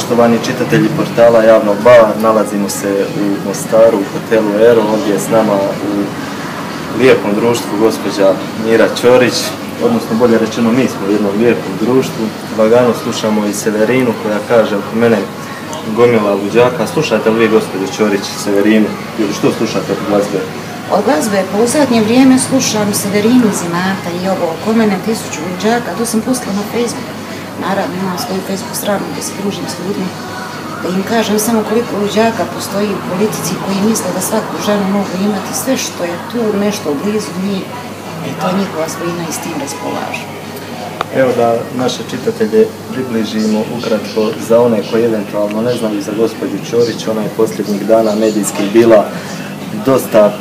poštovani čitatelji portala Javnog bala. Nalazimo se u Mostaru, u hotelu Ero, ovdje je s nama u lijepom društvu gospođa Mira Ćorić, odnosno bolje rečeno mi smo u jednom lijepom društvu. Lagano slušamo i Severinu koja kaže oko mene gomila luđaka. Slušajte li vi gospođo Ćorić Severinu ili što slušate od glazbe? Od glazbe po zadnje vrijeme slušam Severinu Zimata i ovo oko mene tisuću luđaka, to sam pustila na Facebooku. Naravno imam svoju Facebook stranu gdje se družim s ljudima. Da im kažem samo koliko luđaka postoji u politici koji misle da svaku ženu mogu imati sve što je tu, nešto blizu njih. I to njihova svojina i s tim raspolažu. Evo da naše čitatelje približimo ukratko za one koji eventualno ne znaju za gospođu Ćorić, ona je posljednjih dana medijski bila dosta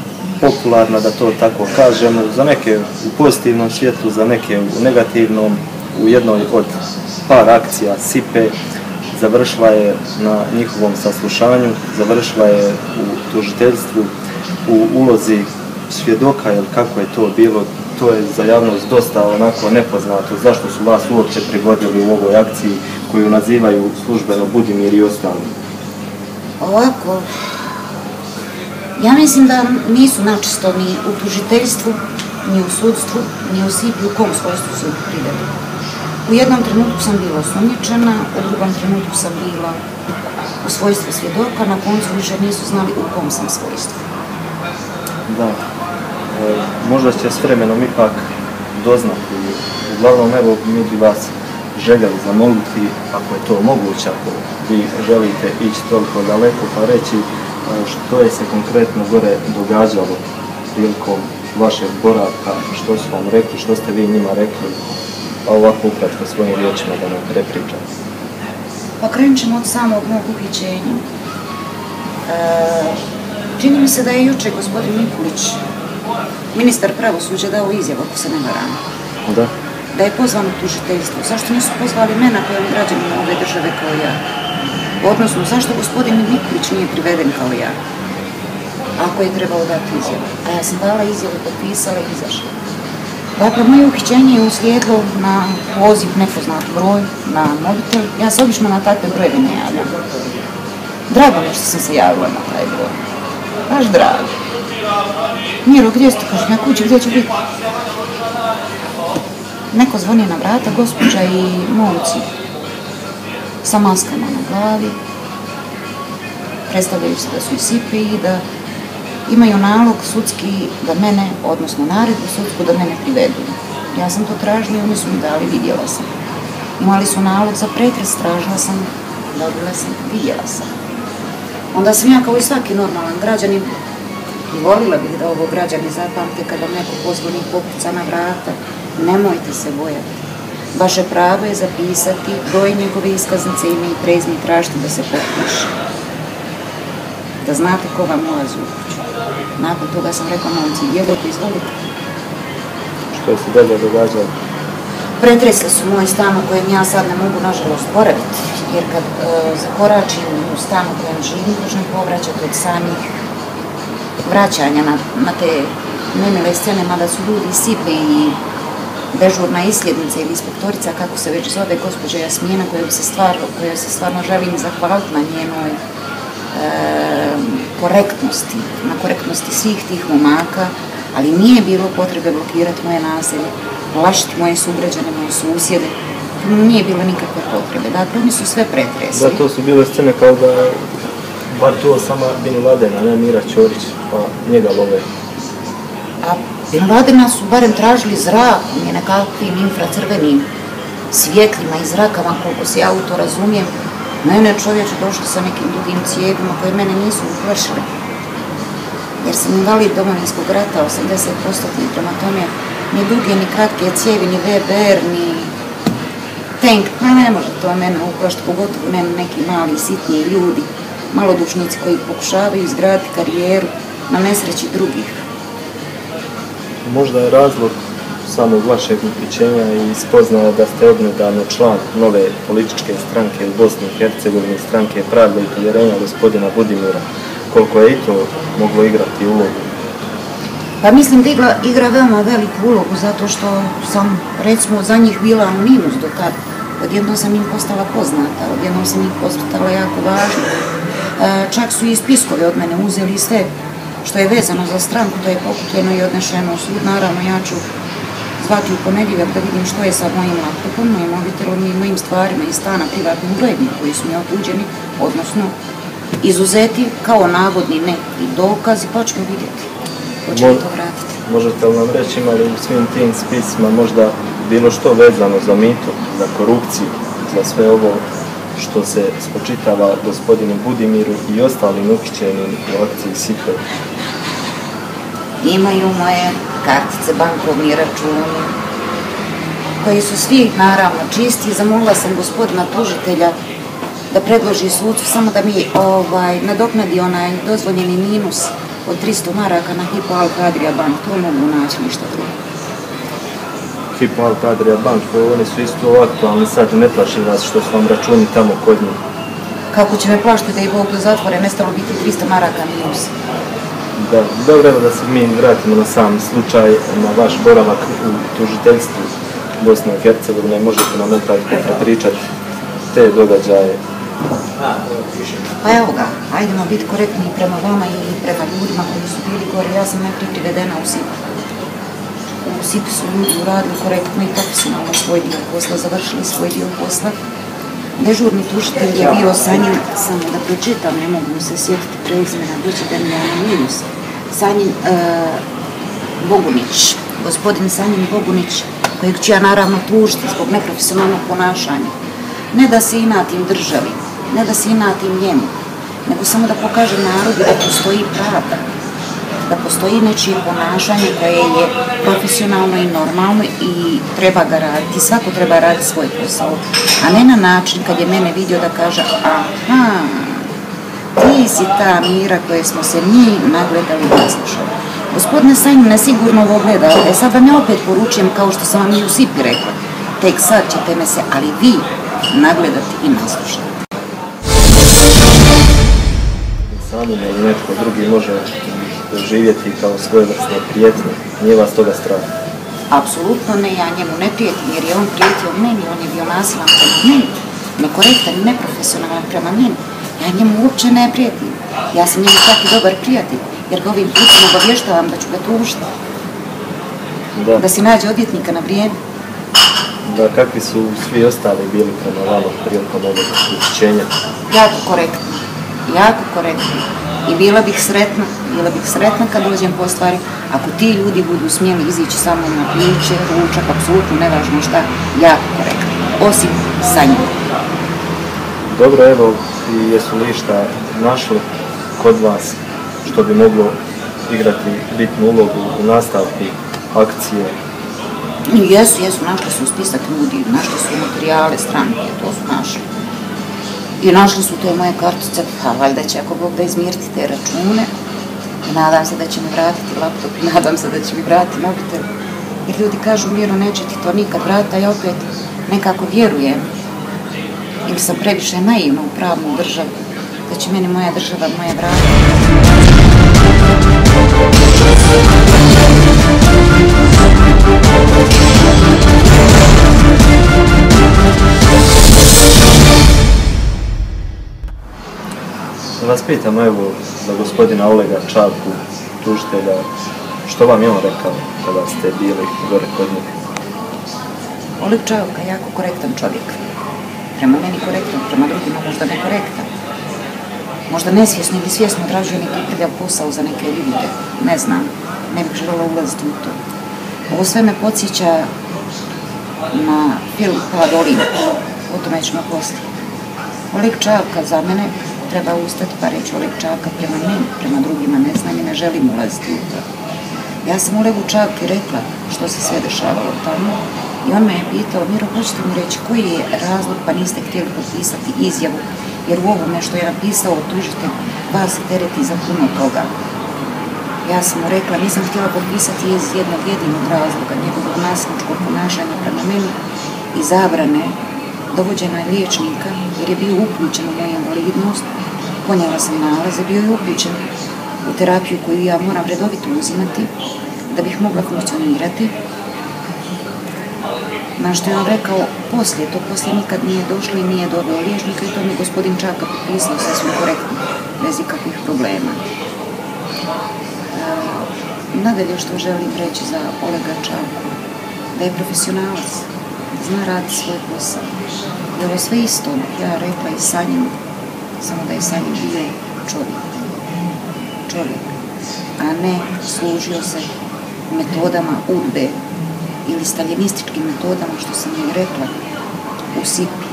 popularna, da to tako kažemo, za neke u pozitivnom svijetu, za neke u negativnom, u jednoj od par akcija SIPE, završila je na njihovom saslušanju, završila je u tužiteljstvu, u ulozi svjedoka, jer kako je to bilo, to je za javnost dosta onako nepoznato, zašto su vas uopće prigodili u ovoj akciji koju nazivaju službeno Budimir i ostali. Ovako, ja mislim da nisu načisto ni u tužiteljstvu, ni u sudstvu, ni u SIP-u, u kom svojstvu su privedeni. U jednom trenutku sam bila osumnječena, u drugom trenutku sam bila u svojstvu svjedoka, na koncu više nisu znali u kom sam svojstvu. Da, e, možda će s vremenom ipak doznati. Uglavnom, evo, mi bi vas željeli zamoliti, ako je to moguće, ako vi želite ići toliko daleko, pa reći e, što je se konkretno gore događalo prilikom vašeg boravka, što su vam rekli, što ste vi njima rekli, a ovako ukratko svojim riječima da nam prepričam. Pa krenut ćemo od samog mog uhićenja. E, čini mi se da je juče gospodin Mikulić, ministar pravosuđa, dao izjavu, ako se ne varam. Da? Da je pozvan u tužiteljstvo. Zašto nisu pozvali mena je građanima ove države kao ja? Odnosno, zašto gospodin Mikulić nije priveden kao ja? Ako je trebalo dati izjavu. A ja sam dala izjavu, potpisala i izašla. Dakle, moje uhićenje je uslijedilo na poziv nepoznat broj, na mobitel. Ja se obično na takve brojeve ne javljam. Drago mi što sam se javila na taj broj. Baš drago. Miro, gdje ste? Kaže, na kući, gdje će biti? Neko zvoni na vrata, gospođa i momci sa maskama na glavi. Predstavljaju se da su i sipi i da imaju nalog sudski da mene, odnosno naredbu sudsku da mene privedu. Ja sam to tražila i oni su mi dali, vidjela sam. Imali su nalog za pretres, tražila sam, dobila sam, vidjela sam. Onda sam ja kao i svaki normalan građanin i volila bih da ovo građani zapamte kada neko pozvoni pokuca na vrata, nemojte se bojati. Vaše pravo je zapisati broj njegove iskaznice, ime i prezme tražite tražiti da se potpiše. Da znate ko vam ulazi u kuću. Nakon toga sam rekao momci, djevojte, izvolite. Što se dalje događalo? Pretresli su moj stan u kojem ja sad ne mogu, nažalost, boraviti. Jer kad e, zakoračim u stan u kojem živim, dužem povraćati od samih vraćanja na, na te nemile scene, mada su ljudi sipe i dežurna isljednica ili inspektorica, kako se već zove, gospođa Jasmina, kojoj se stvarno, kojoj se stvarno želim zahvaliti na njenoj korektnosti, na korektnosti svih tih momaka, ali nije bilo potrebe blokirati moje naselje, plašiti moje sugrađane, moje susjede, nije bilo nikakve potrebe. Dakle, oni su sve pretresli. Da, to su bile scene kao da bar to sama Bin Laden, a ne Mira Ćorić, pa njega love. A Bin Ladena su barem tražili zrak, nekakvim infracrvenim svjetlima i zrakama, koliko se ja u to razumijem, Mene čovječe došli sa nekim drugim cijevima koje mene nisu uplašile. Jer sam invalid domovinskog rata, 80% prema tome, ni duge, ni kratke cijevi, ni VBR, ni tank. pa ne može to mene uplašiti, pogotovo ne neki mali, sitni ljudi, malodušnici koji pokušavaju izgraditi karijeru na nesreći drugih. Možda je razlog samog vašeg uključenja i spoznaja da ste odnedavno član nove političke stranke u Bosni i Hercegovini, stranke Pravda i povjerenja gospodina Budimira. Koliko je i to moglo igrati ulogu? Pa mislim da igra, igra veoma veliku ulogu zato što sam recimo za njih bila minus do tad. odjednom sam im postala poznata, odjednom sam im postala jako važna. E, čak su i spiskove od mene uzeli sve što je vezano za stranku, to je pokupljeno i odnešeno u sud. Naravno, ja ću zvati u ponedjeljak da vidim što je sa mojim laptopom, mojim mobitelom i mojim stvarima iz stana privatnim glednih koji su mi otuđeni, odnosno izuzeti kao navodni neki dokaz i počnu vidjeti. Hoće to vratiti. Možete li nam reći imali u svim tim spisima možda bilo što vezano za mito, za korupciju, za sve ovo što se spočitava gospodinu Budimiru i ostalim uhićenim u akciji SIPE? Imaju moje kartice, bankovni računi, koji su svi naravno čisti. Zamolila sam gospodina tužitelja da predloži sudcu samo da mi ovaj, nadoknadi onaj dozvoljeni minus od 300 maraka na Hipo Alka Adria Bank. To mogu naći ništa drugo. Hipo Alka Adria Bank, oni su isto aktualni sad, ne plaši vas što su vam računi tamo kod njih. Kako će me plašiti da i Bog do zatvore, nestalo biti 300 maraka minus. Da, dobro je da se mi vratimo na sam slučaj, na vaš boravak u tužiteljstvu Bosne i Hercegovine. Možete nam nekako pričati te događaje Pa evo ga, ajdemo biti korektni prema vama i prema ljudima koji su bili gore. Ja sam najprije privedena u SIP. U SIP su ljudi uradili korektno i profesionalno svoj dio posla, završili svoj dio posla. Dežurni tušitelj je bio sa njim, samo da pročitam, ne mogu se sjetiti prezimena, će da mi je minus. Sanjin e, Bogunić, gospodin Sanjin Bogunić, kojeg ću ja naravno tužiti zbog neprofesionalnog ponašanja. Ne da se inatim državi, ne da se inatim njemu, nego samo da pokaže narodu da postoji pravda, da postoji nečije ponašanje koje je profesionalno i normalno i treba ga raditi, svako treba raditi svoj posao, a ne na način kad je mene vidio da kaže aha, ti si ta mira koje smo se mi nagledali i naslušali. Gospodine Sajnu, nesigurno ovo gledate, e sad vam ja opet poručujem kao što sam vam i u Sipi rekla, tek sad ćete me se, ali vi, nagledati i naslušati. da ili netko drugi može doživjeti kao svoje vrste prijetne. Nije vas toga strah? Apsolutno ne, ja njemu ne prijetim jer je on prijetio meni, on je bio nasilan prema meni, nekorektan neprofesionalan prema meni. Ja njemu uopće ne prijetim. Ja sam njemu čak i dobar prijatelj, jer ga ovim putem obavještavam da ću ga tužiti. Da. da si nađe odjetnika na vrijeme. Da, kakvi su svi ostali bili prema vama prilikom ovog učićenja? Jako korektno jako korektni. I bila bih sretna, bila bih sretna kad dođem po stvari, ako ti ljudi budu smjeli izići sa mnom na piće, ručak, apsolutno nevažno šta, jako korektno. Osim sa njim. Dobro, evo, i jesu li šta našli kod vas što bi moglo igrati bitnu ulogu u nastavku akcije? Jesu, jesu, našli su spisak ljudi, našli su materijale, stranke, to su našli. I našli su te moje kartice, pa valjda će ako Bog da izmiriti te račune. I nadam se da će mi vratiti laptop i nadam se da će mi vratiti mobitel. Jer ljudi kažu, Miro, neće ti to nikad vratiti, a ja opet nekako vjerujem. Ili sam previše naivna u pravnu državu, da će meni moja država moje vrata. Vas pitam, evo, za gospodina Olega Čavku, tužitelja, što vam je on rekao kada ste bili gore kod njega? Oleg Čavka je jako korektan čovjek. Prema meni korektan, prema drugima možda nekorektan. Možda nesvjesno ili svjesno odražuje neki prljav posao za neke ljude. Ne znam, ne bih želela ulaziti u to. Ovo sve me podsjeća na film Paladolin. O tome ćemo poslije. Oleg Čavka za mene treba ustati pa reći Oleg Čaka prema meni, prema drugima ne znam i ne želim ulaziti u to. Ja sam Olegu Čaki rekla što se sve dešavalo tamo i on me je pitao, Miro, hoćete mi reći koji je razlog pa niste htjeli potpisati izjavu, jer u ovome što je napisao tužite, vas tereti za puno toga. Ja sam mu rekla, nisam htjela potpisati iz jednog jedinog razloga, njegovog nasilničkog ponašanja prema meni i zabrane dovođena je liječnika jer je bio uključen u moju invalidnost. Ponijela sam nalaze, bio je uključen u terapiju koju ja moram redovito uzimati da bih mogla funkcionirati. Na što je on rekao, poslije, to poslije nikad nije došlo i nije dobio liječnika i to mi gospodin Čaka potpisao sasvim korektno, bez ikakvih problema. E, nadalje što želim reći za Olega Čaku, da je profesionalac, zna raditi svoj posao. I je sve isto, ja rekla i sa njim, samo da je sa njim bio čovjek. Čovjek. A ne služio se metodama udbe ili staljinističkim metodama, što sam joj rekla u Sipi.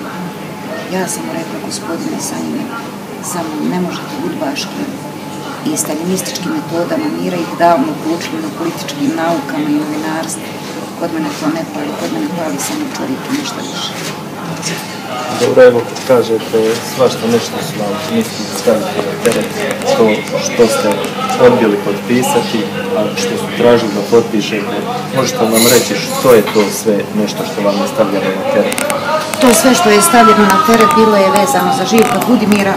Ja sam mu rekla, gospodine Sanjine, samo ne možete udbaški i staljinističkim metodama mira ih davno uključili na političkim naukama i novinarstvu. Kod mene to ne pali, kod mene pali samo čovjek i ništa više. Dobro, evo kad kažete svašta nešto su vam misli staviti na teret to što ste odbili potpisati, a što su tražili da potpišete, možete nam reći što je to sve nešto što vam je stavljeno na teret? To sve što je stavljeno na teret bilo je vezano za Živka Budimira,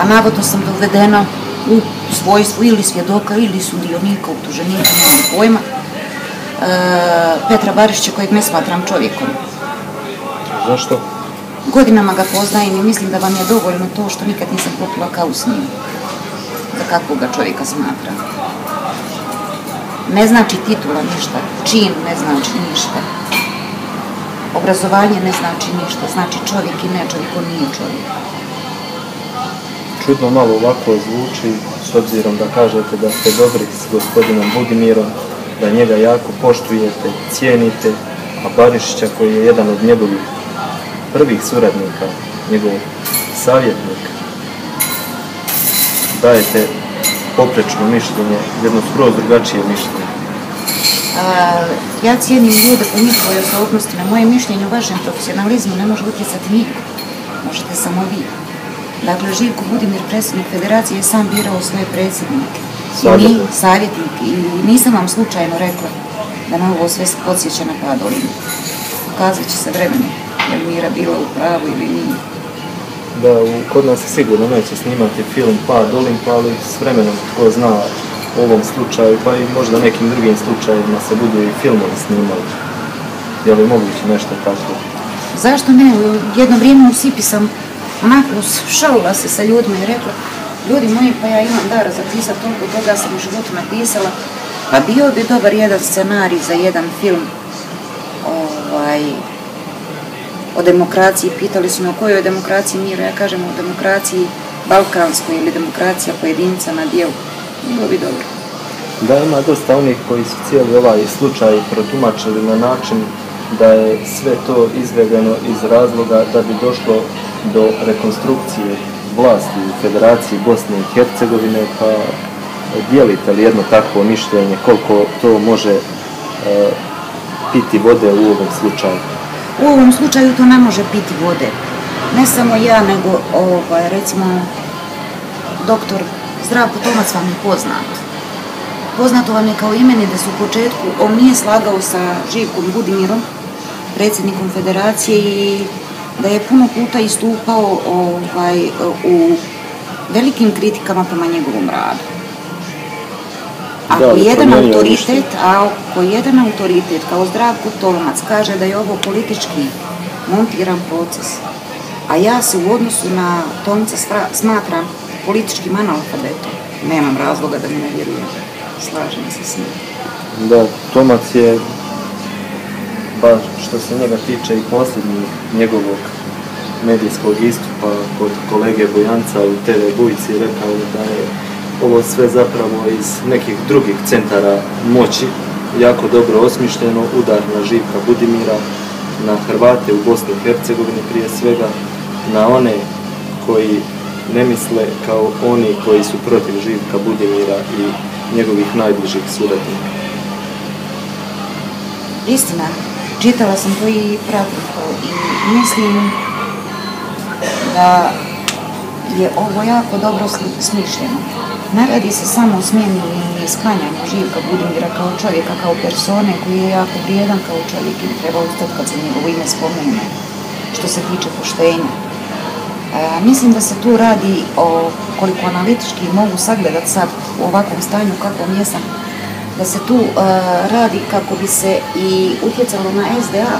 a navodno sam dovedena u svojstvu ili svjedoka ili sudionika, optuženika, nemam pojma, e, Petra Barišića kojeg ne smatram čovjekom. Zašto? Godinama ga poznajem i mislim da vam je dovoljno to što nikad nisam popila kao s njim. Za kakvog ga čovjeka smatra. Ne znači titula ništa, čin ne znači ništa. Obrazovanje ne znači ništa, znači čovjek i ne čovjek, on nije čovjek. Čudno malo ovako zvuči, s obzirom da kažete da ste dobri s gospodinom Budimirom, da njega jako poštujete, cijenite, a Barišića koji je jedan od njegovih prvih suradnika, njegov savjetnik, dajete poprečno mišljenje, jedno skroz drugačije mišljenje. A, ja cijenim ljude po njihovoj osobnosti, na moje mišljenje u vašem profesionalizmu ne može utjecati niko, možete samo vi. Dakle, Živko Budimir, predsjednik federacije, je sam birao svoje predsjednike. I mi, savjetnik, i nisam vam slučajno rekla da na ovo sve podsjeća na Padolinu. Pokazat će se vremenom je Mira bila u pravu ili nije. Da, u, kod nas se sigurno neće snimati film Pad Olimpa, ali s vremenom tko zna u ovom slučaju, pa i možda nekim drugim slučajima se budu i filmovi snimali. Je li moguće nešto tako? Zašto ne? U jedno vrijeme u Sipi sam onako šalila se sa ljudima i rekla ljudi moji, pa ja imam dar za pisat toliko toga sam u životu napisala, pa bio bi dobar jedan scenarij za jedan film ovaj, o demokraciji, pitali su me o kojoj demokraciji mira, ja kažem o demokraciji balkanskoj ili demokracija pojedinca na dijelu. Bilo bi dobro. Da, ima dosta onih koji su cijeli ovaj slučaj protumačili na način da je sve to izvedeno iz razloga da bi došlo do rekonstrukcije vlasti u Federaciji Bosne i Hercegovine, pa dijelite li jedno takvo mišljenje koliko to može e, piti vode u ovom slučaju? U ovom slučaju to ne može piti vode. Ne samo ja, nego ovaj, recimo doktor Zdravko Tomac vam je poznat. Poznato vam je kao imeni da su u početku, on nije slagao sa Živkom Budimirom, predsjednikom federacije i da je puno puta istupao ovaj, u velikim kritikama prema njegovom radu. Ako da, jedan autoritet, a ako jedan autoritet kao Zdravko Tolmac kaže da je ovo politički montiran proces, a ja se u odnosu na Tomca smatram političkim analfabetom, nemam razloga da mi ne vjerujem. Slažem se s njim. Da, Tomac je, ba što se njega tiče i posljednji njegovog medijskog istupa kod kolege Bojanca u TV Bujici rekao da je ovo sve zapravo iz nekih drugih centara moći, jako dobro osmišljeno, udar na Živka Budimira, na Hrvate u Bosni i Hercegovini prije svega, na one koji ne misle kao oni koji su protiv Živka Budimira i njegovih najbližih suradnika. Istina, čitala sam to i pratim i mislim da je ovo jako dobro smišljeno. Ne radi se samo o smjeni i sklanjanju Živka Budimira kao čovjeka, kao persone koji je jako vrijedan kao čovjek i treba ustati kad se njegovo ime spomene što se tiče poštenja. E, mislim da se tu radi o koliko analitički mogu sagledati sad u ovakvom stanju kakvom jesam. da se tu e, radi kako bi se i utjecalo na SDA,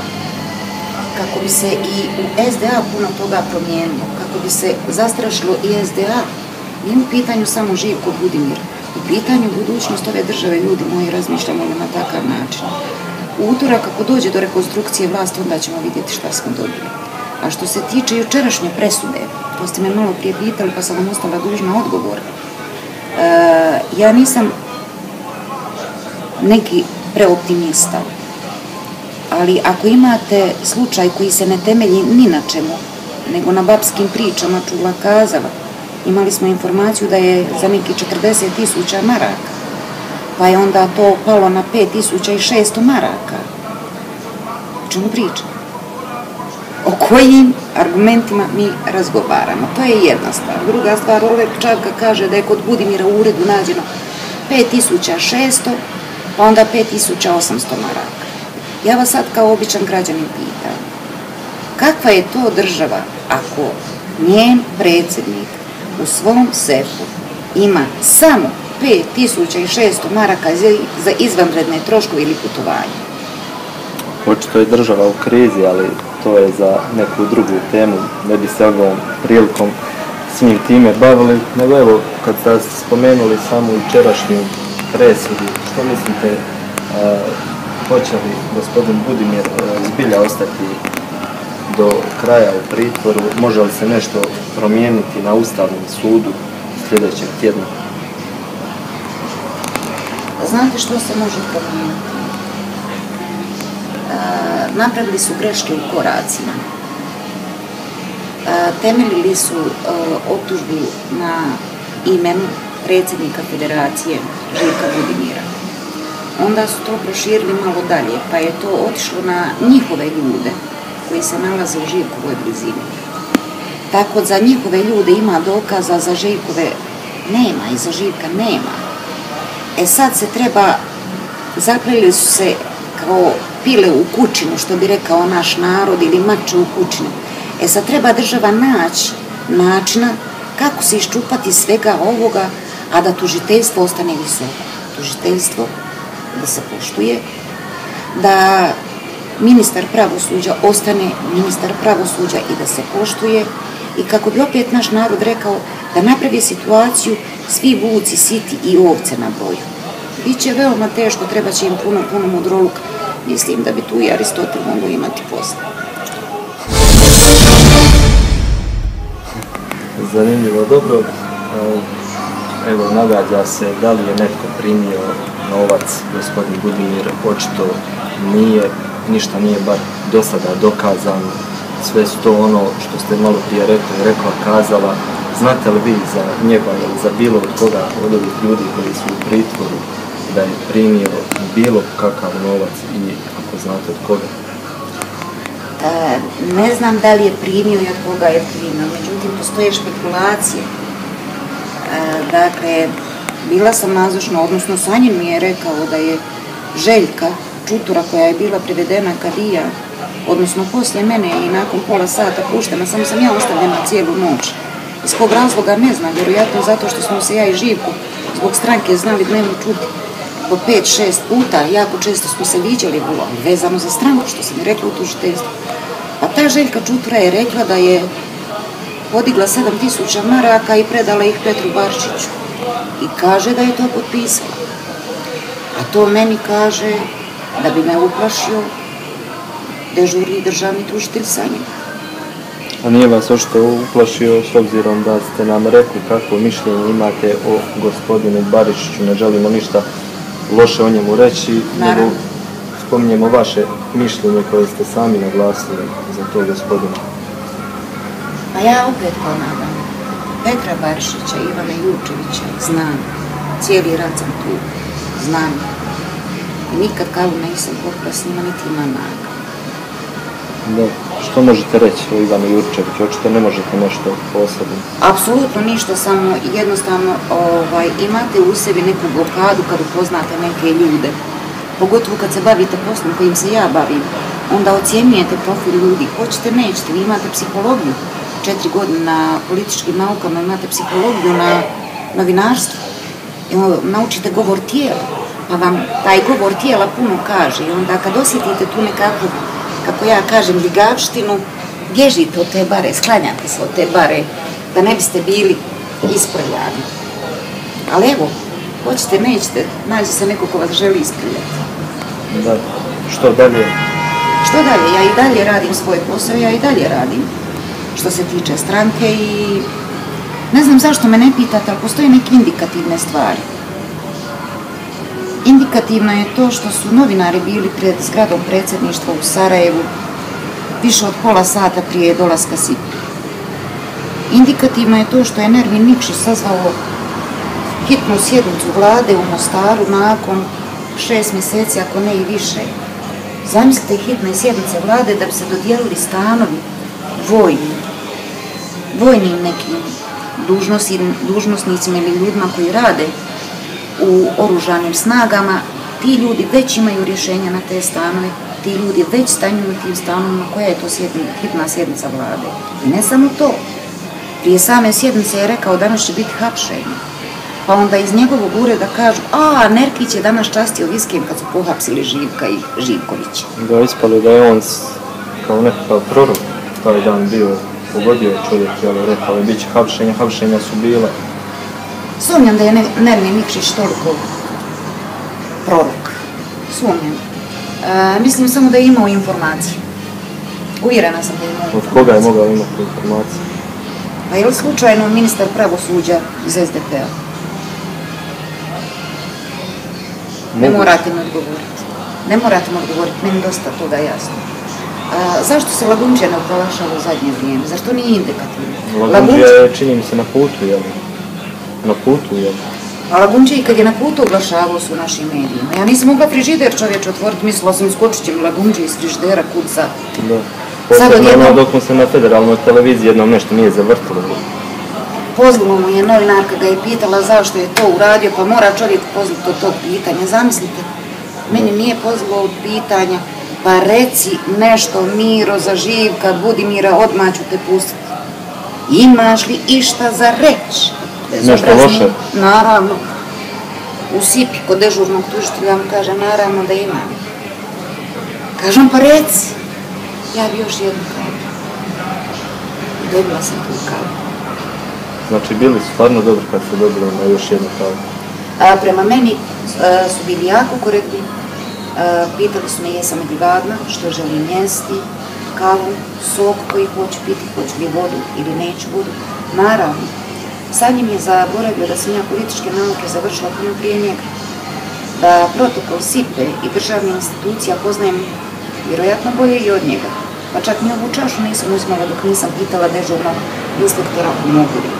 kako bi se i u SDA puno toga promijenilo, kako bi se zastrašilo i SDA. Nije u pitanju samo Živko Budimir, u pitanju budućnost ove države ljudi moji razmišljamo li na takav način. U utorak ako dođe do rekonstrukcije vlasti, onda ćemo vidjeti šta smo dobili. A što se tiče jučerašnje presude, to ste me malo prije pitali pa sam vam ostala dužna odgovor. E, ja nisam neki preoptimista, ali ako imate slučaj koji se ne temelji ni na čemu, nego na babskim pričama čula kazala, imali smo informaciju da je za neki 40 tisuća maraka, pa je onda to palo na 5600 maraka. O čemu pričam? O kojim argumentima mi razgovaramo? To je jedna stvar. Druga stvar, Oleg Čavka kaže da je kod Budimira u uredu nađeno 5600, pa onda 5800 maraka. Ja vas sad kao običan građanin pitam, kakva je to država ako njen predsjednik u svom sefu ima samo 5600 maraka za izvanredne troškove ili putovanje? Očito je država u krizi, ali to je za neku drugu temu. Ne bi se ovom prilikom svim time bavili, nego evo, kad ste spomenuli samo učerašnju presudu, što mislite, hoće li gospodin Budimir zbilja ostati do kraja u pritvoru, može li se nešto promijeniti na Ustavnom sudu sljedećeg tjedna? Pa znate što se može promijeniti? E, napravili su greške u koracima. E, temeljili su e, optužbu na imenu predsjednika federacije Žika Budimira. Onda su to proširili malo dalje, pa je to otišlo na njihove ljude koji se nalaze u Živkovoj blizini. Tako za njihove ljude ima dokaza, za Živkove nema i za Živka nema. E sad se treba, zaklili su se kao pile u kućinu, što bi rekao naš narod, ili mače u kućinu. E sad treba država naći načina kako se iščupati svega ovoga, a da tužiteljstvo ostane visoko. Tužiteljstvo da se poštuje, da ministar pravosuđa ostane ministar pravosuđa i da se poštuje i kako bi opet naš narod rekao da napravi situaciju svi vuci, siti i ovce na broju. Biće veoma teško, treba će im puno, puno mudroluka mislim da bi tu i Aristotel mogu imati posla. Zanimljivo, dobro. Evo, nagađa se da li je netko primio novac, gospodin Budimir, očito nije, ništa nije bar do sada dokazano. Sve su to ono što ste malo prije rekli, rekla, kazala. Znate li vi za njega ili za bilo od koga od ovih ljudi koji su u pritvoru da je primio bilo kakav novac i ako znate od koga? E, ne znam da li je primio i od koga je primio, međutim postoje špekulacije. E, dakle, bila sam nazočna, odnosno Sanjin mi je rekao da je Željka Čutura koja je bila privedena kadija, odnosno poslije mene i nakon pola sata puštena, samo sam ja ostavljena cijelu noć. Iz kog razloga ne znam, vjerojatno zato što smo se ja i Živko zbog stranke znali dnevno čuti po pet, šest puta, jako često smo se viđali vezano za stranku, što sam je rekla u tužiteljstvu. A pa ta Željka Čutura je rekla da je podigla 7000 maraka i predala ih Petru Barčiću. I kaže da je to potpisala. A to meni kaže da bi me uplašio dežurni državni tužitelj sa njim. A nije vas ošto uplašio s obzirom da ste nam rekli kakvo mišljenje imate o gospodinu Barišiću, ne želimo ništa loše o njemu reći, nego spominjemo vaše mišljenje koje ste sami naglasili za to gospodina. Pa ja opet ponavljam, Petra Baršića, Ivana Jučevića, znam, cijeli rad sam tu, znam. I nikad kavu nisam popila s njima, niti ima naga. Da, što možete reći o Ivanu Jurčeviću? Očito ne možete nešto posebno. Apsolutno ništa, samo jednostavno ovaj, imate u sebi neku blokadu kad upoznate neke ljude. Pogotovo kad se bavite poslom kojim se ja bavim, onda ocjenjujete profil ljudi. Hoćete, nećete, vi imate psihologiju. Četiri godine na političkim naukama imate psihologiju na novinarstvu. Naučite govor tijela. Pa vam taj govor tijela puno kaže i onda kad osjetite tu nekakvu, kako ja kažem, ligavštinu, bježite od te bare, sklanjate se od te bare, da ne biste bili isprljani. Ali evo, hoćete, nećete, nađe se neko ko vas želi isprljati. Da. Što dalje? Što dalje? Ja i dalje radim svoj posao, ja i dalje radim što se tiče stranke i ne znam zašto me ne pitate, ali postoje neke indikativne stvari. Indikativno je to što su novinari bili pred zgradom predsjedništva u Sarajevu više od pola sata prije dolaska Sipi. Indikativno je to što je Nervin Nikšić sazvao hitnu sjednicu vlade u Mostaru nakon šest mjeseci, ako ne i više. Zamislite hitne sjednice vlade da bi se dodijelili stanovi vojni, vojnim nekim dužnosnicima ili ljudima koji rade u oružanim snagama, ti ljudi već imaju rješenja na te stanove, ti ljudi već stanju na tim stanovima, koja je to sjednica, hitna sjednica vlade. I ne samo to, prije same sjednice je rekao danas će biti hapšenje. Pa onda iz njegovog ureda kažu, a, Nerkić je danas častio viskijem kad su pohapsili Živka i Živkovića. Da, ispali da je on kao nekakav prorok taj dan bio pogodio čovjek, jel, rekao je, bit će hapšenja, hapšenja su bila. Sumnjam da je Nermin Nikšić toliko prorok. Sumnjam. E, mislim samo da je imao informaciju. Uvjerena sam da je imao Od koga je mogao imati informaciju? Pa je li slučajno ministar pravosuđa iz SDP-a? Ne morate mi odgovoriti. Ne morate mi odgovoriti, meni dosta toga jasno. A, zašto se Lagunđe ne oglašava u zadnje vrijeme? Zašto nije indikativno? Lagunđe je, čini mi se, na putu, jel? Na putu, jel? A Lagunđe i kad je na putu oglašavao su u našim medijima. Ja nisam mogla frižider čovječ otvoriti, mislila sam skočit će mi Lagunđe iz frižidera kuca. Da. Posebno jedno... dok mu se na federalnoj televiziji jednom nešto nije zavrtilo. Pozvalo mu je novinarka ga je pitala zašto je to uradio, pa mora čovjek pozvati od tog pitanja. Zamislite, meni nije pozvalo od pitanja, pa reci nešto Miro za Živka, Budimira, odmah ću te pustiti. Imaš li išta za reći? Nešto loše? Naravno. U Sipi, kod dežurnog tužitelja, mu kaže, naravno da imam. Kažem, pa reci. Ja bi još jednu kavu. Dobila sam tu kavu. Znači, bili su stvarno dobri kad ste dobili na još jednu kavu? A, prema meni a, su bili jako korektni, pitali su me jesam li gladna, što želim jesti, kavu, sok koji hoću piti, hoću li vodu ili neću vodu. Naravno, sa njim je zaboravio da sam ja političke nauke završila puno prije njega, da protokol SIPE i državne institucija poznajem vjerojatno bolje i od njega. Pa čak ni ovu čašu nisam uzmala dok nisam pitala dežurnog inspektora u Moguri.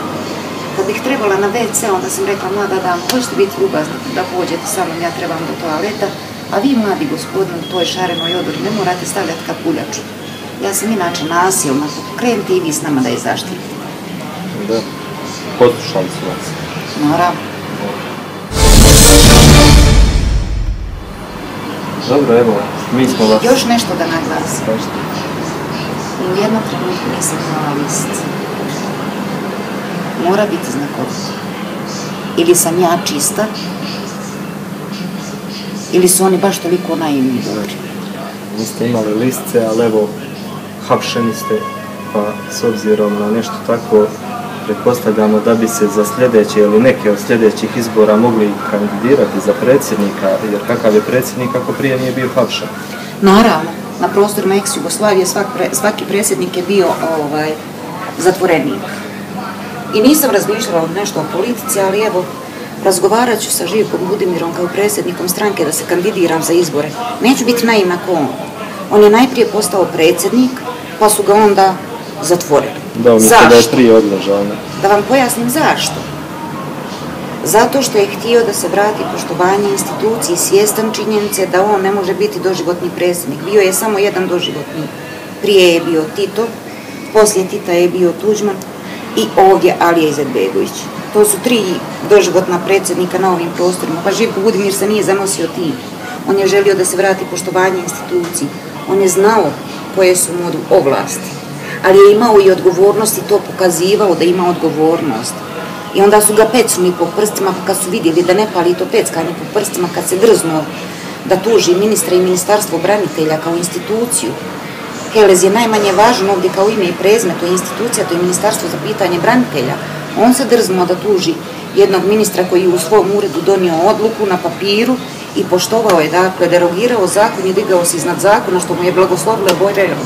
Kad bih trebala na WC, onda sam rekla, mlada dam, hoćete biti ljubazni da pođete sa mnom, ja trebam do toaleta, A vi, mladi gospodin, u toj šarenoj odori ne morate stavljati kapuljaču. Ja sam inače nasilna, krenite i vi s nama da je zaštitite. Da, poslušali su vas. Naravno. Dobro, evo, mi smo vas... Još nešto da naglasim. I u jednom trenutku nisam imala list. Mora biti znakovito. Ili sam ja čista, ili su oni baš toliko naivni dobri? Niste imali listce, ali evo, hapšeni ste, pa s obzirom na nešto tako, pretpostavljamo da bi se za sljedeće ili neke od sljedećih izbora mogli kandidirati za predsjednika, jer kakav je predsjednik ako prije nije bio hapšen? Naravno, na prostorima ex-Jugoslavije svak pre, svaki predsjednik je bio ovaj, zatvorenik. I nisam razmišljala nešto o politici, ali evo, razgovarat ću sa Živkom Budimirom kao predsjednikom stranke da se kandidiram za izbore. Neću biti naivna ko on. On je najprije postao predsjednik, pa su ga onda zatvorili. Da, misle da je prije odlažao. Da vam pojasnim zašto. Zato što je htio da se vrati poštovanje instituciji svjestan činjenice da on ne može biti doživotni predsjednik. Bio je samo jedan doživotni. Prije je bio Tito, poslije Tita je bio Tuđman i ovdje Alija Izetbegović to su tri doživotna predsjednika na ovim prostorima, pa Živko Budimir se nije zanosio tim. On je želio da se vrati poštovanje instituciji. On je znao koje su mu ovlasti. Ali je imao i odgovornost i to pokazivao da ima odgovornost. I onda su ga pecnuli po prstima, pa kad su vidjeli da ne pali to peckanje po prstima, kad se drznuo da tuži ministra i ministarstvo branitelja kao instituciju. Helez je najmanje važan ovdje kao ime i prezme, to je institucija, to je ministarstvo za pitanje branitelja. On se drznuo da tuži jednog ministra koji je u svom uredu donio odluku na papiru i poštovao je, dakle, derogirao zakon i digao se iznad zakona što mu je blagoslovila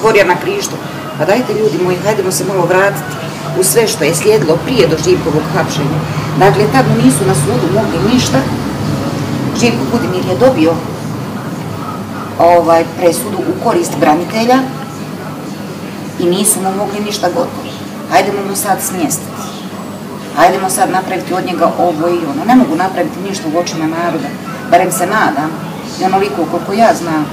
Borjana krištu. Pa dajte ljudi moji, hajdemo se malo vratiti u sve što je slijedilo prije do Živkovog hapšenja. Dakle, tad nisu na sudu mogli ništa. Živko Budimir je dobio ovaj presudu u korist branitelja i nisu mu mogli ništa gotovo. Hajdemo mu sad smjestiti. Hajdemo sad napraviti od njega ovo i ono. Ne mogu napraviti ništa u očima naroda. Barem se nadam i onoliko koliko ja znam,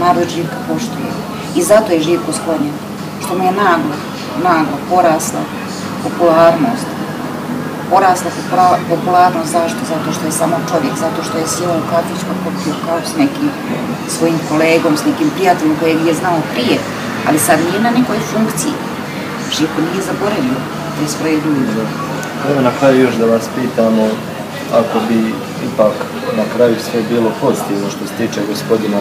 narod Živka poštuje. I zato je Živko sklonjen. Što mu je naglo, naglo porasla popularnost. Porasla popularnost zašto? Zato što je samo čovjek, zato što je sjelo u kafić kod popio kao s nekim svojim kolegom, s nekim prijateljom kojeg je znao prije, ali sad nije na nekoj funkciji. Živko nije zaboravio te svoje ljude. Evo na kraju još da vas pitamo, ako bi ipak na kraju sve bilo pozitivno što se tiče gospodina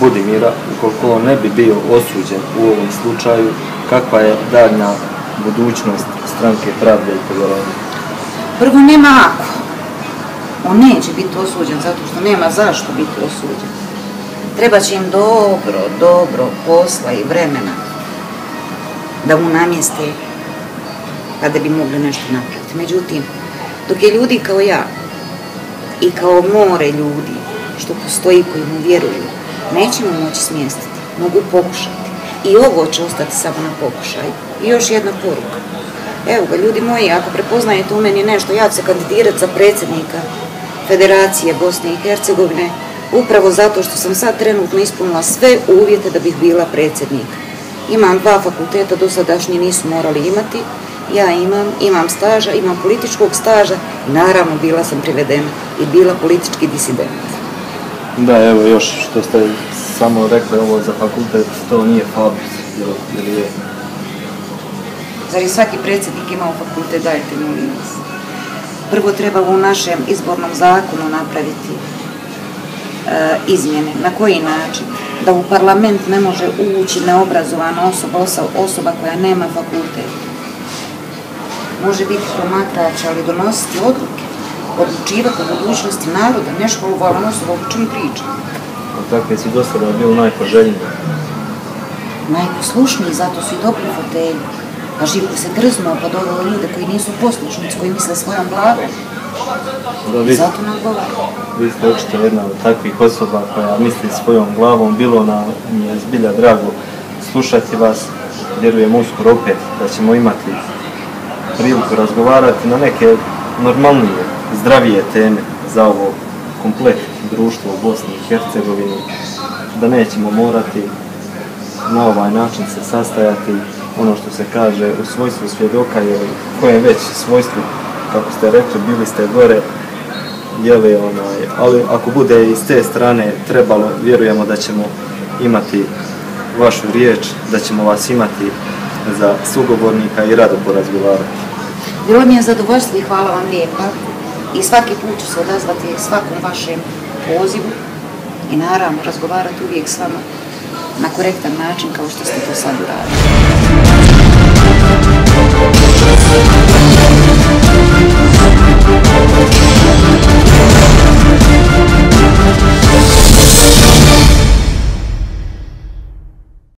Budimira, ukoliko on ne bi bio osuđen u ovom slučaju, kakva je daljna budućnost stranke pravde i povjerenja? Prvo nema ako. On neće biti osuđen zato što nema zašto biti osuđen. Treba će im dobro, dobro posla i vremena da mu namjeste kada bi mogli nešto napraviti. Međutim, dok je ljudi kao ja i kao more ljudi što postoji koji mu vjeruju, nećemo moći smjestiti, mogu pokušati. I ovo će ostati samo na pokušaj. I još jedna poruka. Evo ga, ljudi moji, ako prepoznajete u meni nešto, ja ću se kandidirati za predsjednika Federacije Bosne i Hercegovine, upravo zato što sam sad trenutno ispunila sve uvjete da bih bila predsjednik. Imam dva fakulteta, do sadašnji nisu morali imati, ja imam, imam staža, imam političkog staža naravno bila sam privedena i bila politički disident. Da, evo još što ste samo rekli ovo za fakultet, to nije fabris, ili je? Zar je svaki predsjednik imao fakultet, dajte molim vas. Prvo treba u našem izbornom zakonu napraviti e, izmjene. Na koji način? Da u parlament ne može ući neobrazovana osoba, osoba koja nema fakultet. Može biti promatrač, ali donositi odluke odlučivati o budućnosti naroda, ne školovala osoba, o čemu priča. A takve su do sada bili najpoželjniji? Najposlušniji, zato su i dobri fotelji. Pa Živko se drznuo pa doveo ljude koji nisu poslušnici, koji misle svojom glavom. Da, vi, zato nam govori. Vi ste očito jedna od takvih osoba koja misli svojom glavom. Bilo nam je zbilja drago slušati vas. Vjerujem uskoro opet da ćemo imati priliku razgovarati na neke normalnije zdravije teme za ovo komplet društvo u Bosni i Hercegovini, da nećemo morati na ovaj način se sastajati ono što se kaže u svojstvu svjedoka, jer koje već svojstvu, kako ste rekli, bili ste gore, jeli onaj, ali ako bude iz te strane trebalo, vjerujemo da ćemo imati vašu riječ, da ćemo vas imati za sugovornika i rado porazgovarati. Bilo mi je zadovoljstvo i hvala vam lijepa i svaki put ću se odazvati svakom vašem pozivu i naravno razgovarati uvijek s vama na korektan način kao što ste to sad uradili.